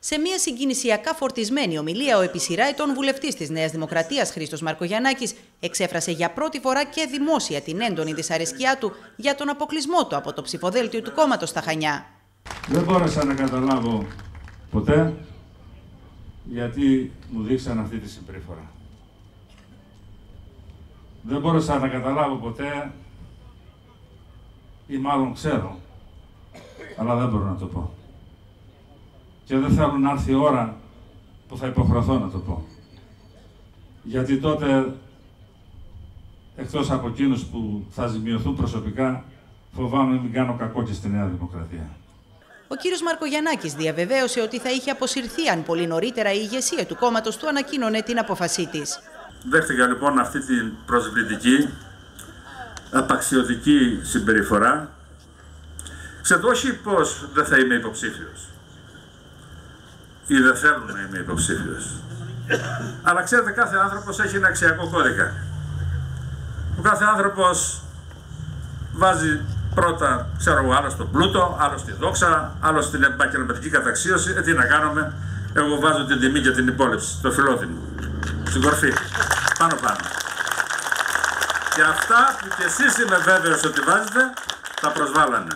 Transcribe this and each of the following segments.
Σε μια συγκινησιακά φορτισμένη ομιλία, ο επί σειρά ετών βουλευτής της Νέας Δημοκρατίας, Χρήστος Μαρκογιανάκη, εξέφρασε για πρώτη φορά και δημόσια την έντονη δυσαρεσκιά του για τον αποκλεισμό του από το ψηφοδέλτιο του κόμματος στα Χανιά. Δεν μπόρεσα να καταλάβω ποτέ γιατί μου δείξαν αυτή τη συμπεριφορά. Δεν μπόρεσα να καταλάβω ποτέ ή μάλλον ξέρω, αλλά δεν μπορώ να το πω. Και δεν θέλω να έρθει η ώρα που θα υποχρεωθώ να το πω. Γιατί τότε, εκτός από εκείνους που θα ζημιωθούν προσωπικά, φοβάμαι μην κάνω κακό και στη Νέα Δημοκρατία. Ο κύριος Μαρκογιαννάκης διαβεβαίωσε ότι θα είχε αποσυρθεί αν πολύ νωρίτερα η ηγεσία του κόμματος του ανακοίνωνε την αποφασή της. Δέχτηκα λοιπόν αυτή την προσβλητική, απαξιωτική συμπεριφορά. Ξέρετε, όχι πως δεν θα είμαι υποψήφιος ή δεν θέλουν να είμαι υποψήφιος. Αλλά ξέρετε, κάθε άνθρωπος έχει ένα αξιακό κώδικα. Ο κάθε άνθρωπος βάζει πρώτα, ξέρω εγώ, άλλο στον πλούτο, άλλο στη δόξα, άλλο στην επαγγελματική καταξίωση. Ε, τι να κάνουμε, εγώ βάζω την τιμή για την υπόλοιψη, το φιλόδημο, στην κορφή, πάνω πάνω. Και αυτά που κι εσείς είμαι βέβαιος ότι βάζετε, τα προσβάλλανε.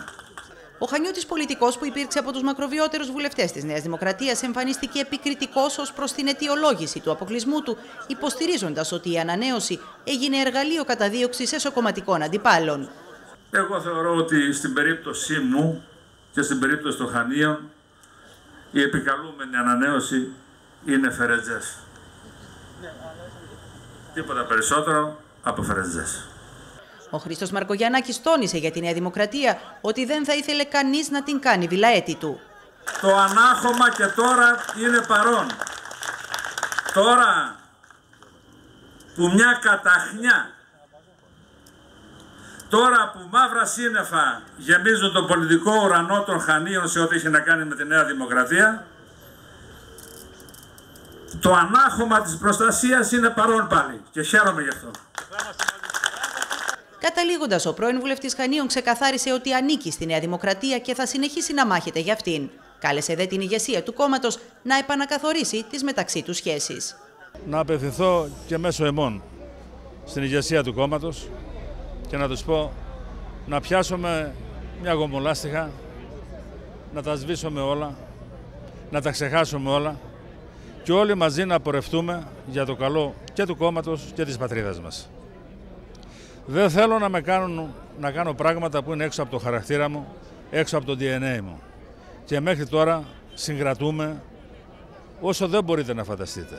Ο Χανιώτης πολιτικός που υπήρξε από τους μακροβιότερους βουλευτές της Νέας Δημοκρατίας εμφανίστηκε επικριτικός ως προς την αιτιολόγηση του αποκλεισμού του, υποστηρίζοντας ότι η ανανέωση έγινε εργαλείο καταδίωξης εσωκομματικών αντιπάλων. Εγώ θεωρώ ότι στην περίπτωσή μου και στην περίπτωση των Χανίων η επικαλούμενη ανανέωση είναι φερετζές. Τίποτα περισσότερο από φερετζές. Ο Χρήστος Μαρκογιαννάκης τόνισε για τη Νέα Δημοκρατία ότι δεν θα ήθελε κανείς να την κάνει βιλαέτη του. Το ανάχωμα και τώρα είναι παρόν. Τώρα που μια καταχνιά, τώρα που μαύρα σύννεφα γεμίζουν τον πολιτικό ουρανό των Χανίων σε ό,τι έχει να κάνει με τη Νέα Δημοκρατία, το ανάχωμα της προστασίας είναι παρόν πάλι και χαίρομαι γι' αυτό. Καταλήγοντας, ο πρώην βουλευτής Χανίων ξεκαθάρισε ότι ανήκει στη Νέα Δημοκρατία και θα συνεχίσει να μάχεται για αυτήν. Κάλεσε δε την ηγεσία του κόμματος να επανακαθορίσει τις μεταξύ τους σχέσεις. Να απευθυνθώ και μέσω εμών στην ηγεσία του κόμματος και να τους πω να πιάσουμε μια γομολάστιχα, να τα σβήσουμε όλα, να τα ξεχάσουμε όλα και όλοι μαζί να πορευτούμε για το καλό και του κόμματος και της πατρίδας μας. Δεν θέλω να με κάνουν να κάνω πράγματα που είναι έξω από το χαρακτήρα μου, έξω από το DNA μου. Και μέχρι τώρα συγκρατούμε όσο δεν μπορείτε να φανταστείτε.